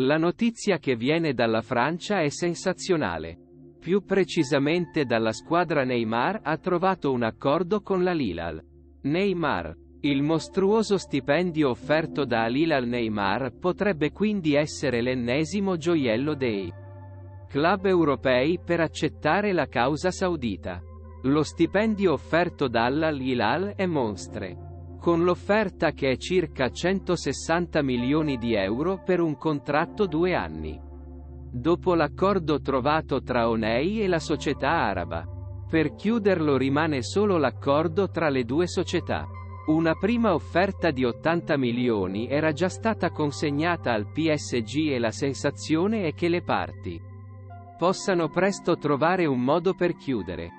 La notizia che viene dalla Francia è sensazionale. Più precisamente dalla squadra Neymar ha trovato un accordo con la Lilal. Neymar. Il mostruoso stipendio offerto da Alilal Neymar potrebbe quindi essere l'ennesimo gioiello dei club europei per accettare la causa saudita. Lo stipendio offerto dall'Al Hilal è monstre con l'offerta che è circa 160 milioni di euro per un contratto due anni. Dopo l'accordo trovato tra Onei e la società araba. Per chiuderlo rimane solo l'accordo tra le due società. Una prima offerta di 80 milioni era già stata consegnata al PSG e la sensazione è che le parti possano presto trovare un modo per chiudere.